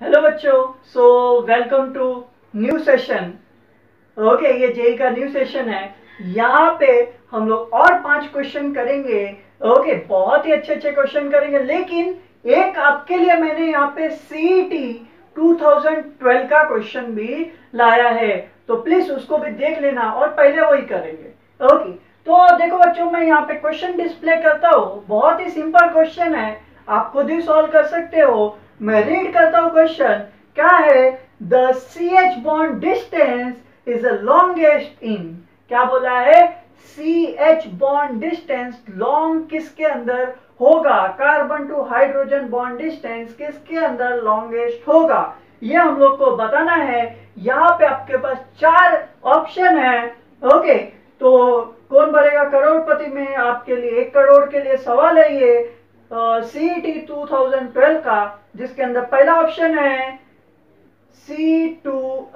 Hello बच्चों. So welcome to new session okay ये JEE का न्यू सेशन है. यहाँ पे हम लोग और पाँच क्वेश्चन करेंगे. ओके okay, बहुत ही अच्छे अच्छे क्वेश्चन करेंगे. लेकिन एक आपके लिए मैंने यहाँ पे सीईटी 2012 का क्वेश्चन भी लाया है. तो प्लीज़ उसको भी देख लेना और पहले वही करेंगे. ओके okay, तो देखो बच्चों मैं यहाँ पे क्वेश्चन डिस्प्ले करता हूँ. बहुत ही सिंपल क्वेश्चन है. आप खुद ही सॉल्व कर सकते हो. मैं रीड करता हूँ क्वेश्चन क्या है? The C H bond distance is the longest in क्या बोला है? C H bond distance long किसके अंदर होगा? Carbon to hydrogen bond distance किसके अंदर लॉन्गेस्ट होगा? ये हम लोग को बताना है। यहाँ पे आपके पास चार ऑप्शन है। ओके तो कौन बनेगा करोड़पति में आपके लिए, एक करोड़ के लिए सवाल है ये। सी टी टू का, जिसके अंदर पहला ऑप्शन है C two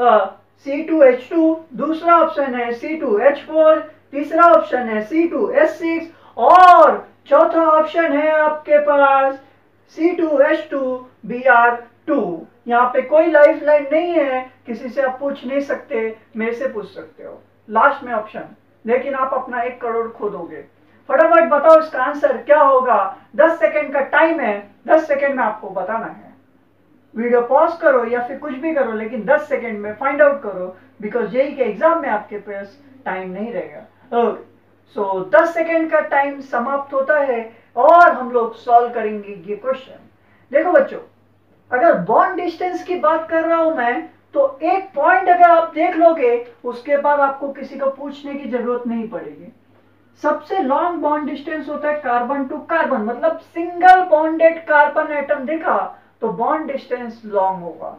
C two H two दूसरा ऑप्शन है सी टू एच फोर तीसरा ऑप्शन है सी टू एस सिक्स और चौथा ऑप्शन है आपके पास C two H two B R two यहाँ पे कोई लाइफ लाइन नहीं है, किसी से आप पूछ नहीं सकते, मेरे से पूछ सकते हो। लास्ट में ऑप्शन लेकिन आप अपना एक करोड़ खोदोगे। फटाफट बताओ इसका आंसर क्या होगा? दस सेकेंड का टाइम है, दस सेकेंड में आपको बताना है। वीडियो पॉज करो या फिर कुछ भी करो, लेकिन 10 सेकंड में फाइंड आउट करो बिकॉज़ जेई के एग्ज़ाम में आपके पास टाइम नहीं रहेगा। ओके सो 10 सेकंड का टाइम समाप्त होता है और हम लोग सॉल्व करेंगे ये क्वेश्चन। देखो बच्चों, अगर बॉन्ड डिस्टेंस की बात कर रहा हूँ मैं तो एक पॉइंट अगर आप देख लोगे, उसके बाद आपको किसी को पूछने की ज़रूरत नहीं पड़ेगी। सबसे लॉन्ग बॉन्ड डिस्टेंस होता है कार्बन टू कार्बन मतलब सिंगल बॉन्डेड कार्बन एटम देखा? तो बॉन्ड डिस्टेंस लॉन्ग होगा।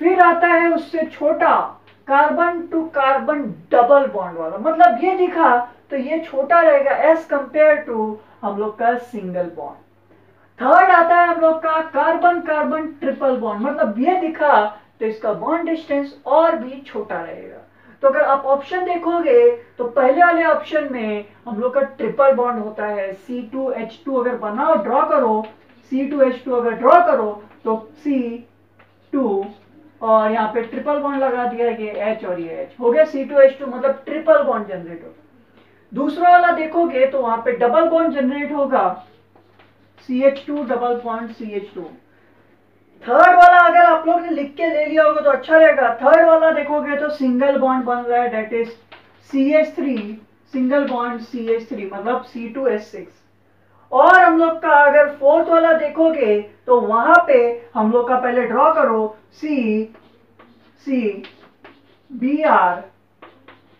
फिर आता है उससे छोटा carbon to carbon double bond वाला। मतलब ये दिखा तो ये छोटा रहेगा एज कंपेयर टू हम लोग का सिंगल बॉन्ड थर्ड आता है हम लोग का कार्बन कार्बन ट्रिपल बॉन्ड मतलब ये दिखा तो इसका बॉन्ड डिस्टेंस और भी छोटा रहेगा। तो अगर आप ऑप्शन देखोगे तो पहले वाले ऑप्शन में हम लोग का ट्रिपल बॉन्ड होता है। C2H2 अगर बनाओ ड्रॉ करो C2H2 अगर ड्रॉ करो तो सी टू और यहाँ पे ट्रिपल बॉन्ड लगा दिया ये H और ये एच हो गया C2H2 मतलब ट्रिपल बॉन्ड जनरेट हो। दूसरा वाला देखोगे तो वहाँ पे डबल बॉन्ड जनरेट होगा। C H two double bond CH2 third वाला अगर आप लोग ने लिख के ले लिया होगा तो अच्छा रहेगा। थर्ड वाला देखोगे तो सिंगल बॉन्ड बन रहा है that is C H three single bond C H three मतलब सी टू एस सिक्स और हम लोग का अगर फोर्थ वाला देखोगे तो वहाँ पे हम लोग का पहले ड्रॉ करो C C B R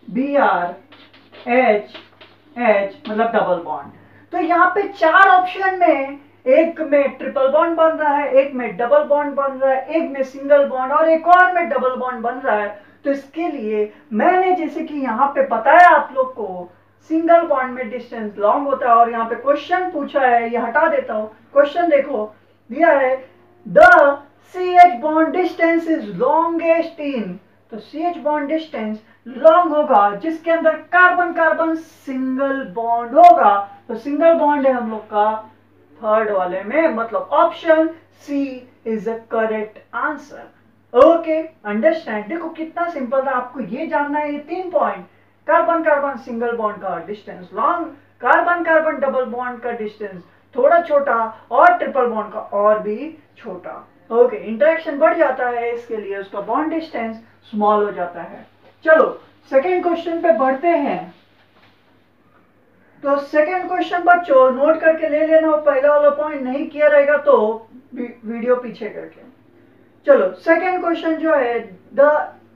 B R H H मतलब डबल बॉन्ड तो यहाँ पे चार ऑप्शन में एक में ट्रिपल बॉन्ड बन रहा है, एक में डबल बॉन्ड बन रहा है, एक में सिंगल बॉन्ड और एक और में डबल बॉन्ड बन रहा है। तो इसके लिए मैंने जैसे कि यहाँ पे बताया आप लोग को सिंगल बॉन्ड में डिस्टेंस लॉन्ग होता है और यहाँ पे क्वेश्चन पूछा है, ये हटा देता हूँ। क्वेश्चन देखो, दिया है the C H bond distance is longest in तो C H bond distance long होगा, जिसके अंदर कार्बन कार्बन सिंगल बॉन्ड होगा। तो सिंगल बॉन्ड है हम लोग का थर्ड वाले में मतलब option C is a correct answer okay understand देखो कितना सिंपल था, आपको ये जानना है, ये तीन point carbon carbon single bond का distance long carbon carbon double bond का डिस्टेंस थोड़ा छोटा और ट्रिपल बॉन्ड का और भी छोटा. ओके इंटरेक्शन बढ़ जाता है इसके लिए, उसका बॉन्ड डिस्टेंस स्मॉल हो जाता है. चलो सेकेंड क्वेश्चन पे बढ़ते हैं. तो सेकेंड क्वेश्चन बच्चों नोट करके ले लेना, और पहला वाला पॉइंट नहीं किया रहेगा तो वीडियो पीछे करके। चलो सेकेंड क्वेश्चन जो है the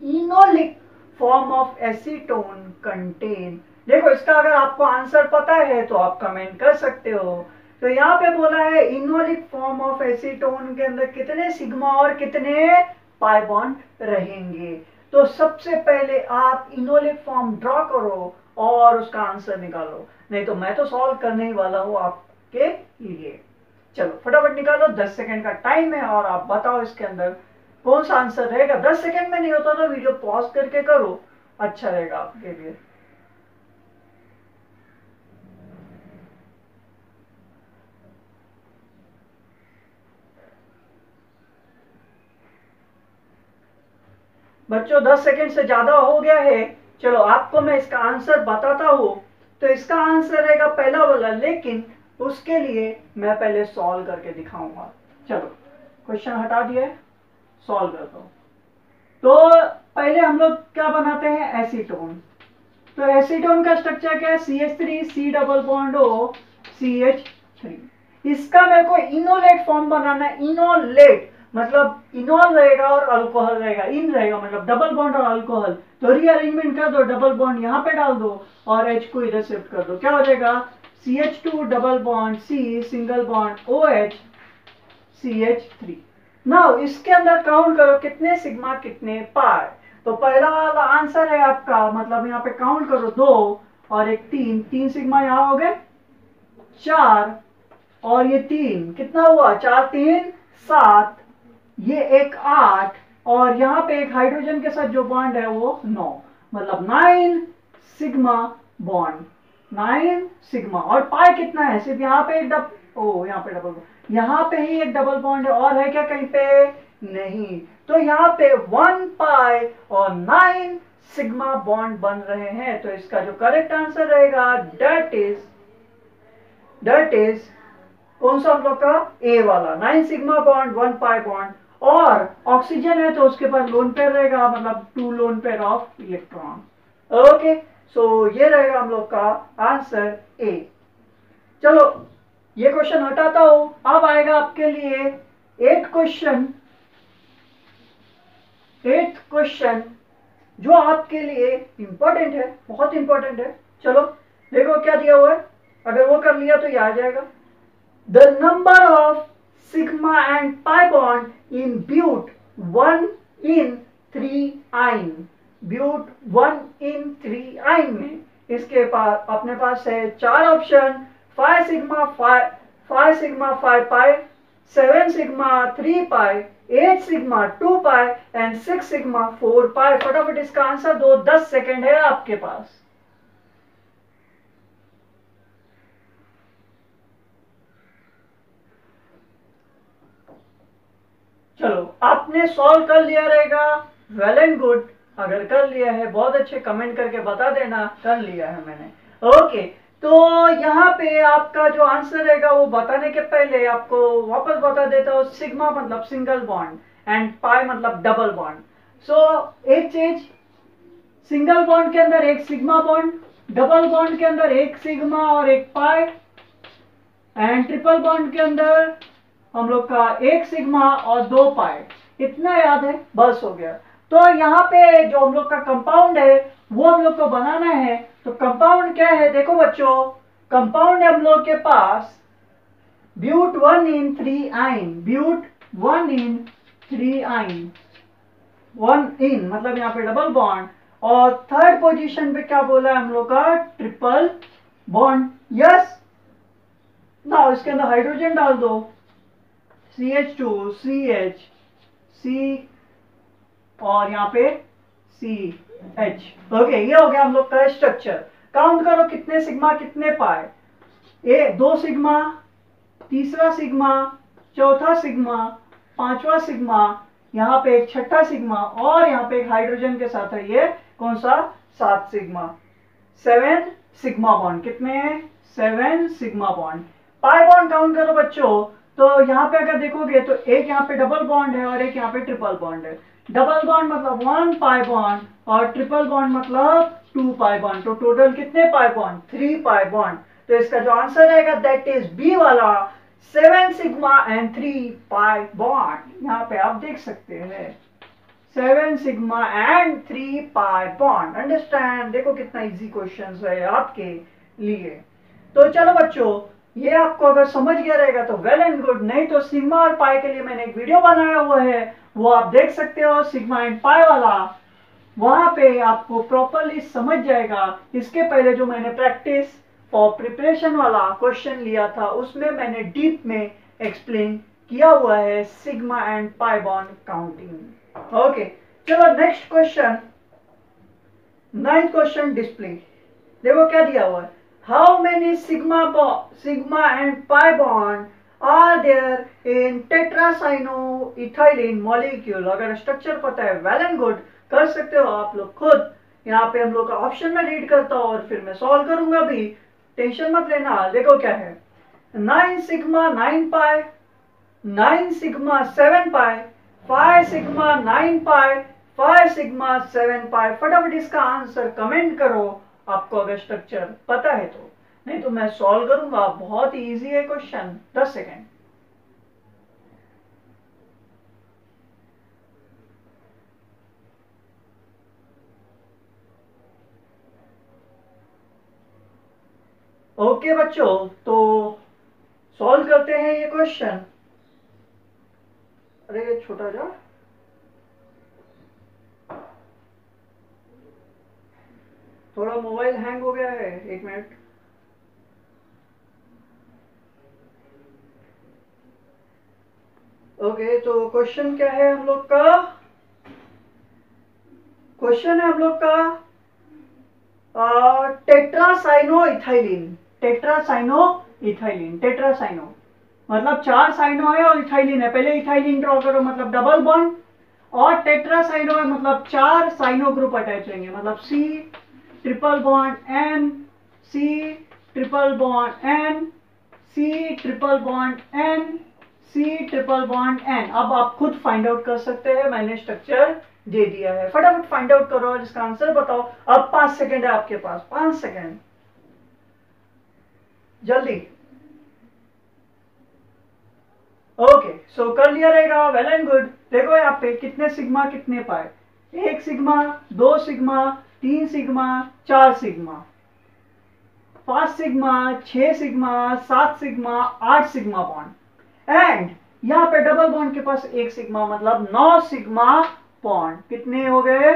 enolic form of acetone contain देखो, इसका अगर आपको आंसर पता है तो आप कमेंट कर सकते हो। तो यहाँ पे बोला है इनोलिक फॉर्म ऑफ़ एसीटोन के अंदर कितने सिग्मा और कितने पाई बॉन्ड रहेंगे? तो सबसे पहले आप इनोलिक फॉर्म ड्रॉ करो और उसका आंसर निकालो। नहीं तो मैं तो सॉल्व करने ही वाला हूँ आपके लिए। चलो, फटाफट निकालो 10 सेकंड का टाइम है और आप बताओ इसके अंदर कौन सा आंसर रहेगा। 10 सेकंड में नहीं होता तो वीडियो पॉज करके करो। अच्छा रहेगा आपके लिए। बच्चों 10 सेकंड से ज़्यादा हो गया है। चलो, आपको मैं इसका आंसर बताता हूँ। तो इसका आंसर रहेगा पहला वाला, लेकिन उसके लिए मैं पहले सॉल्व करके दिखाऊँगा। चलो क्वेश्चन हटा दिया सॉल्व करता हूँ। तो पहले हम लोग क्या बनाते हैं? एसीटोन तो एसीटोन का स्ट्रक्चर क्या है? C H three C double bond O C H three इसका मेरे को इनोलेट फॉर्म बनाना है। इनोलेट मतलब इनोल रहेगा और अल्कोहल रहेगा, इन रहेगा मतलब डबल बॉन्ड और अल्कोहल तो रीअरेंजमेंट कर दो डबल बॉन्ड यहाँ पे डाल दो और एच को इधर शिफ्ट कर दो। क्या हो जाएगा? C H two double bond C single bond O H C H three now इसके अंदर काउंट करो कितने सिग्मा कितने पार तो पहला वाला आंसर है आपका मतलब यहाँ पे काउंट करो दो और एक तीन. तीन सिग्मा यहाँ हो गए? चार. और ये तीन. कितना हुआ? चार, तीन, सात. ये एक आठ, और यहाँ पे एक हाइड्रोजन के साथ जो बॉन्ड है वो नौ। मतलब nine sigma bond nine sigma और पाई कितना है? सिर्फ़ यहाँ पे एक डब ओ, यहाँ पे डबल यहाँ पे ही एक डबल बॉन्ड है, और है क्या कहीं पे? नहीं। तो यहाँ पे वन पाई और नाइन सिग्मा बॉन्ड बन रहे हैं। तो इसका जो करेक्ट आंसर रहेगा डेट इज़ डेट इज़ कौन सा हम लोग का? ए वाला। Nine sigma bond one pi bond और ऑक्सीजन है तो उसके पास लोन पेयर रहेगा मतलब two lone pair of electron okay so ये रहेगा हम लोग का आंसर ए चलो, ये क्वेश्चन हटाता हूँ। अब आएगा आपके लिए एट क्वेश्चन एट क्वेश्चन जो आपके लिए इंपॉर्टेंट है, बहुत इंपॉर्टेंट है। चलो, देखो क्या दिया हुआ है। अगर वो कर लिया तो ये आ जाएगा। The number of sigma and pi bond in but 1 in 3 ion. But 1 in 3 ion. में इसके पास, अपने पास है चार option five sigma five five sigma five pi seven sigma three pi eight sigma two pi and six sigma four pi फटाफट इसका answer दो, दस सेकेंड है आपके पास। चलो, आपने सॉल्व कर लिया रहेगा। वेल एंड गुड अगर कर लिया है, बहुत अच्छे कमेंट करके बता देना, कर लिया है मैंने। ओके तो यहाँ पे आपका जो आंसर रहेगा, वो बताने के पहले आपको वापस बता देता हूँ सिग्मा मतलब सिंगल बॉन्ड एंड पाई मतलब डबल बॉन्ड सो एक चीज़ सिंगल बॉन्ड के अंदर एक सिग्मा बॉन्ड डबल बॉन्ड के अंदर एक सिग्मा और एक पाई एंड ट्रिपल बॉन्ड के अंदर हम लोग का एक सिग्मा और दो पाए इतना याद है? बस हो गया। तो यहाँ पे जो हम लोग का कंपाउंड है, वो हम लोग को बनाना है। तो कंपाउंड क्या है? देखो बच्चों कंपाउंड हम लोग के पास ब्यूट one ene three yne but one ene three yne one ene मतलब यहाँ पे डबल बॉन्ड और थर्ड पोजीशन पे क्या बोला है हम लोग का? ट्रिपल बॉन्ड यस ना इसके अंदर हाइड्रोजन डाल दो। C H two C H C और यहाँ पे सी एच ओके ये हो गया हम लोग का स्ट्रक्चर काउंट करो कितने सिग्मा कितने पाए ए दो सिग्मा तीसरा सिग्मा चौथा सिग्मा पांचवा सिग्मा यहाँ पे एक छठा सिग्मा और यहाँ पे एक हाइड्रोजन के साथ है ये कौन सा? सात सिग्मा सेवन सिग्मा बॉन्ड कितने हैं? Seven sigma bond pi bond count करो बच्चों। तो यहाँ पे अगर देखोगे तो एक यहाँ पे डबल बॉन्ड है और एक यहाँ पे ट्रिपल बॉन्ड है। डबल बॉन्ड मतलब वन पाई बॉन्ड और ट्रिपल बॉन्ड मतलब टू पाई बॉन्ड तो टोटल कितने pi bond three pi bond तो इसका जो आंसर रहेगा दैट इज़ बी वाला seven sigma and three pi bond यहाँ पे आप देख सकते हैं। Seven sigma and three pi bond understand देखो कितना इजी क्वेश्चन है आपके लिए। तो चलो बच्चों ये आपको अगर समझ गया रहेगा तो वेल एंड गुड नहीं तो सिग्मा और पाई के लिए मैंने एक वीडियो बनाया हुआ है, वो आप देख सकते हो सिग्मा एंड पाई वाला। वहाँ पे आपको प्रॉपरली समझ जाएगा। इसके पहले जो मैंने प्रैक्टिस फॉर प्रिपरेशन वाला क्वेश्चन लिया था, उसमें मैंने डीप में एक्सप्लेन किया हुआ है sigma and pi bond counting okay चलो next question ninth question display देखो क्या दिया हुआ है। How many sigma sigma and pi bond are there in tetracyanoethylene molecule? अगर स्ट्रक्चर पता है वेल एंड गुड कर सकते हो आप लोग खुद। यहाँ पे हम लोग का ऑप्शन में रीड करता हूँ और फिर मैं सॉल्व करूँगा भी। टेंशन मत लेना, देखो क्या है। Nine sigma nine pi nine sigma seven pi five sigma nine pi five sigma seven pi फटाफट इसका आंसर कमेंट करो। आपको अगर स्ट्रक्चर पता है तो। नहीं तो मैं सॉल्व करूँगा। बहुत इजी है क्वेश्चन दस सेकेंड ओके बच्चों तो सॉल्व करते हैं ये क्वेश्चन अरे छोटा जा। थोड़ा मोबाइल हैंग हो गया है, एक मिनट। ओके तो क्वेश्चन क्या है हम लोग का? क्वेश्चन है हम लोग का tetracyano ethylene tetracyano ethylene tetracyano मतलब चार साइनो है और इथाइलिन है। पहले इथाइलिन ड्रॉ करो मतलब डबल बॉन्ड और टेट्रासाइनो है मतलब चार साइनो ग्रुप अटैच होंगे। मतलब C triple bond N C triple bond N C triple bond N C triple bond N अब आप खुद फाइंड आउट कर सकते हैं, मैंने स्ट्रक्चर दे दिया है। फटाफट फाइंड आउट करो और इसका आंसर बताओ। अब पाँच सेकेंड है आपके पास, पाँच सेकेंड जल्दी। ओके सो कर लिया रहेगा वेल एंड गुड देखो यहाँ पे कितने सिग्मा कितने पाए? एक सिग्मा दो सिग्मा तीन सिग्मा, चार सिग्मा। पाँच सिग्मा छ सिग्मा, सात सिग्मा, आठ सिग्मा बॉन्ड एंड यहाँ पे डबल बॉन्ड के पास एक सिग्मा मतलब नौ सिग्मा बॉन्ड कितने हो गए?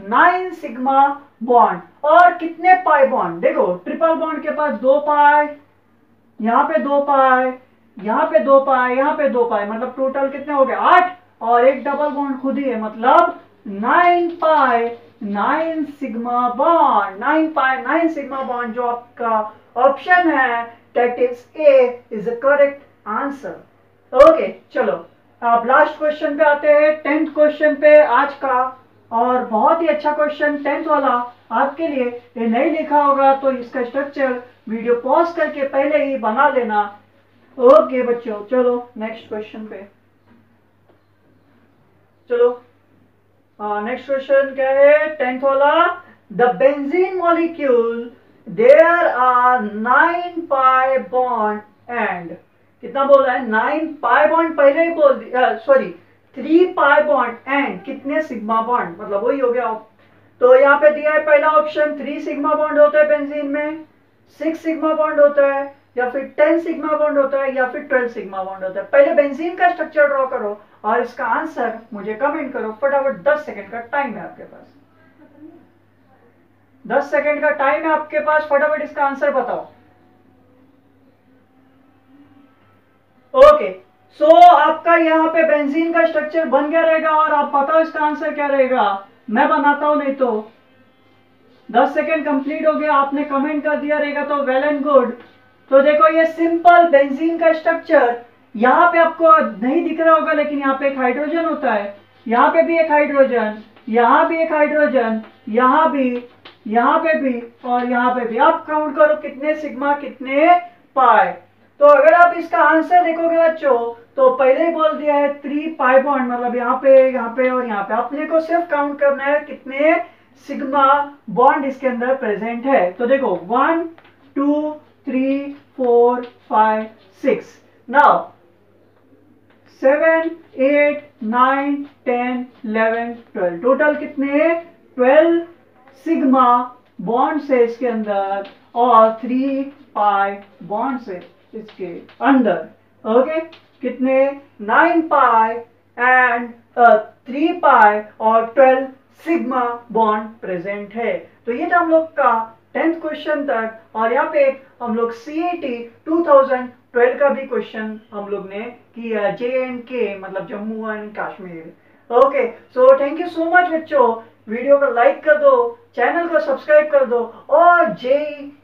नाइन सिग्मा बॉन्ड और कितने पाई बॉन्ड देखो ट्रिपल बॉन्ड के पास दो पाए यहाँ पे दो पाए यहाँ पे दो पाए यहाँ पे दो पाए मतलब टोटल कितने हो गए? आठ। और एक डबल बॉन्ड खुद ही है मतलब nine pi nine sigma bond, nine pi nine sigma bond जो आपका ऑप्शन है that is A is the correct answer okay चलो, अब लास्ट क्वेश्चन पे आते हैं टेंथ क्वेश्चन पे आज का, और बहुत ही अच्छा क्वेश्चन टेंथ वाला, आपके लिए ये नहीं लिखा होगा तो इसका स्ट्रक्चर वीडियो पॉज करके पहले ही बना लेना। ओके बच्चों, चलो नेक्स्ट क्वेश्चन पे। चलो नेक्स्ट क्वेश्चन क्या है टेंथ वाला the benzene molecule there are nine pi bond and कितना बोल रहा है? नाइन पाई बॉन्ड पहले ही बोल दिया sorry three pi bond and कितने सिग्मा बॉन्ड मतलब वही हो गया। तो यहाँ पे दिया है पहला ऑप्शन थ्री सिग्मा बॉन्ड होता है बेंजीन में सिक्स सिग्मा बॉन्ड होता है, या फिर टेन सिग्मा बॉन्ड होता है, या फिर ट्वेल्व सिग्मा बॉन्ड होता है। पहले बेंजीन का स्ट्रक्चर ड्रॉ करो। और इसका आंसर मुझे कमेंट करो फटाफट दस सेकेंड का टाइम है आपके पास। दस सेकेंड का टाइम है आपके पास फटाफट इसका आंसर बताओ। ओके सो so, आपका यहाँ पे बेंजीन का स्ट्रक्चर बन गया रहेगा और आप बताओ इसका आंसर क्या रहेगा। मैं बनाता हूँ नहीं तो। दस सेकेंड कंप्लीट हो गया आपने कमेंट कर दिया रहेगा तो वेल एंड गुड तो देखो ये सिंपल बेंजीन का स्ट्रक्चर यहाँ पे आपको नहीं दिख रहा होगा, लेकिन यहाँ पे एक हाइड्रोजन होता है। यहाँ पे भी एक हाइड्रोजन यहाँ भी एक हाइड्रोजन यहाँ भी, यहाँ पे भी, और यहाँ पे भी। आप काउंट करो कितने सिग्मा कितने पाए तो अगर आप इसका आंसर देखोगे बच्चों तो पहले ही बोल दिया है थ्री पाई बॉन्ड मतलब यहाँ पे यहाँ पे और यहाँ पे। अपने को सिर्फ़ काउंट करना है कितने सिग्मा बॉन्ड इसके अंदर प्रेजेंट है। तो देखो one two three four five six now seven, eight, nine, ten, eleven, twelve. Total कितने ट्वेल्व सिग्मा बॉन्ड से इसके अंदर और थ्री पाई बॉन्ड से इसके अंदर। ओके? कितने? Nine pi and three pi और ट्वेल्व सिग्मा बॉन्ड प्रेजेंट है। तो ये था हम लोग का टेंथ क्वेश्चन तक और यहाँ पे हम लोग C A T two thousand twelve का भी क्वेश्चन हम लोग ने किया जे एंड के मतलब Jammu and Kashmir. Okay so thank you so much बच्चों। वीडियो को लाइक कर दो चैनल को सब्सक्राइब कर दो और जे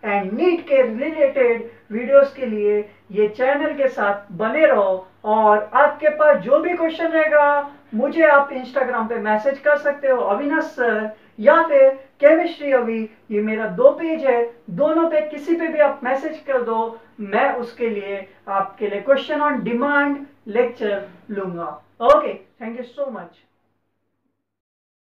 एंड नीट के रिलेटेड वीडियोस के लिए ये चैनल के साथ बने रहो और आपके पास जो भी क्वेश्चन रहेगा, मुझे आप इंस्टाग्राम पे मैसेज कर सकते हो। अविनाश सर या फिर केमिस्ट्री अभी, ये मेरा दो पेज है, दोनों पे किसी पे भी आप मैसेज कर दो, मैं उसके लिए आपके लिए क्वेश्चन ऑन डिमांड लेक्चर लूँगा. Okay thank you so much